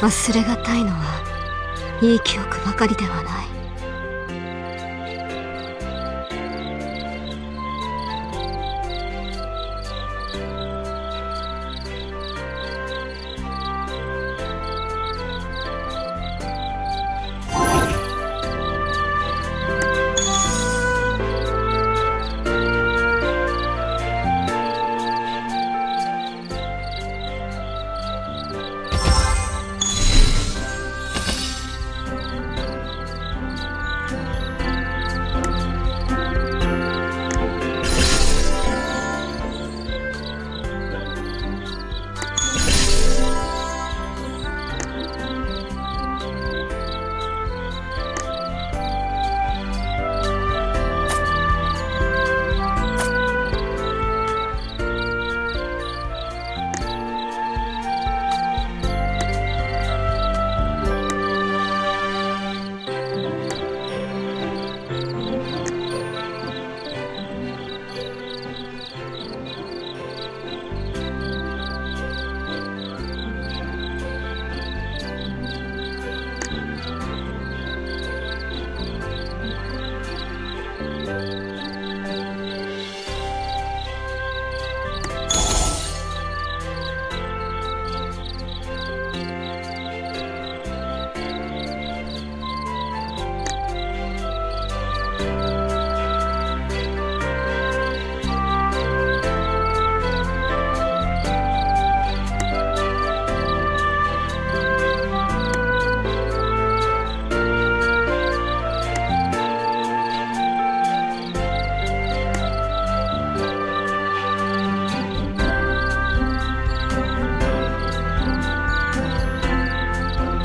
忘れがたいのはいい記憶ばかりではない。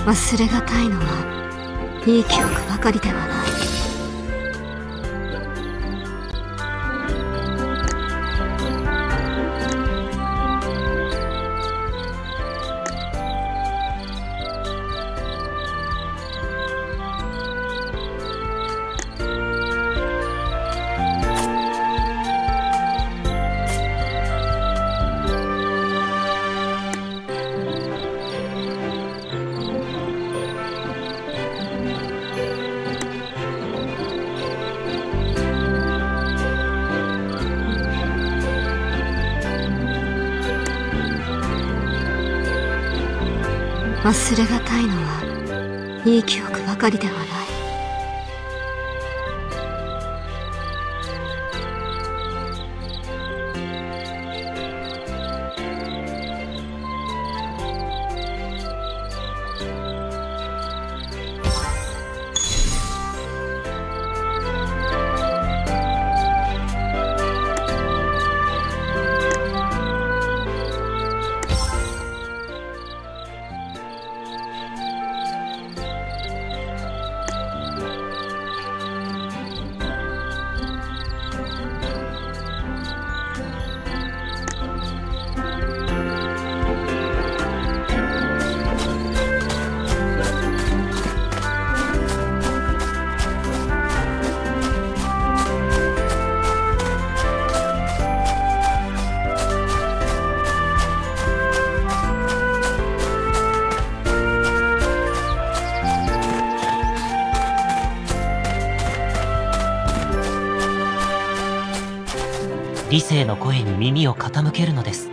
忘れがたいのはいい記憶ばかりではない。忘れがたいのはいい記憶ばかりではな理性の声に耳を傾けるのです。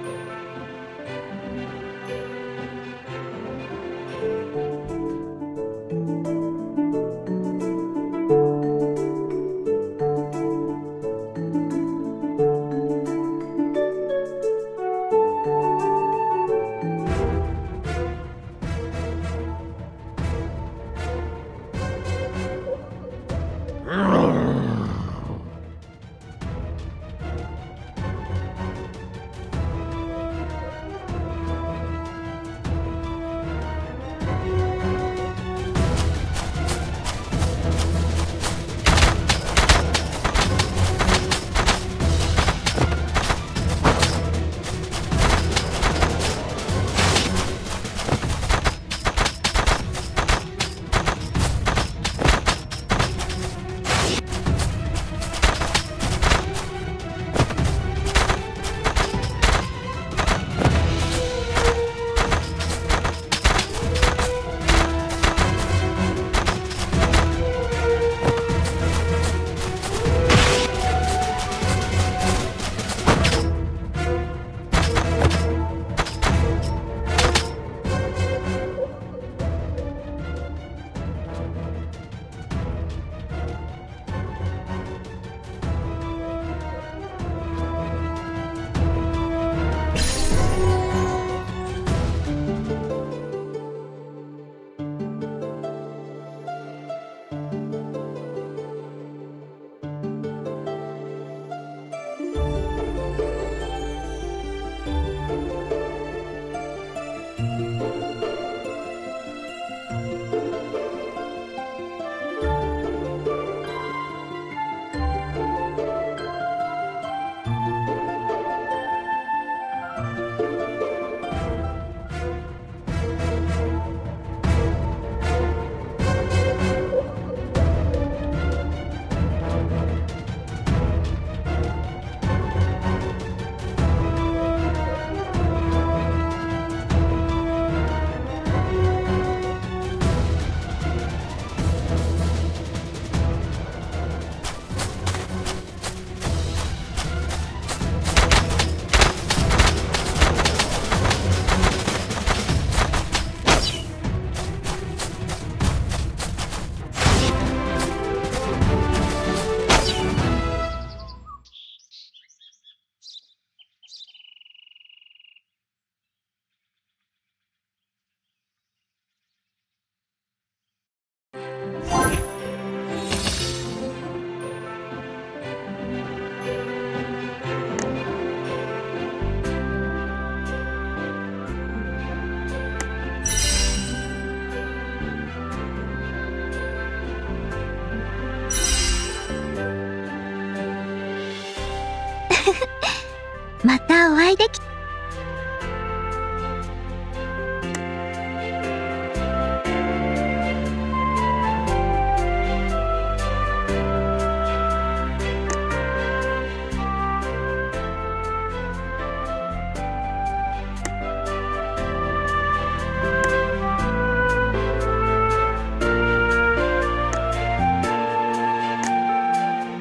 またお会いでき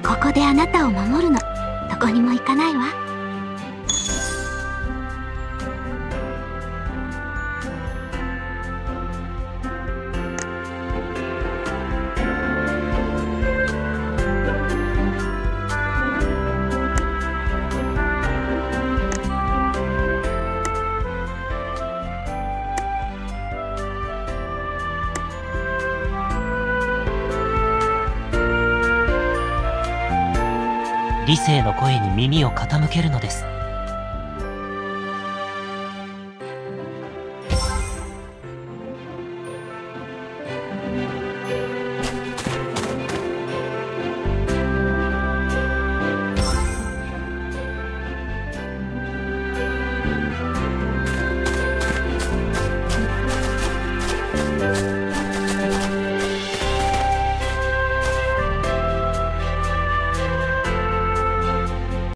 ここであなたを守るの。どこにも行かないわ。理性の声に耳を傾けるのです。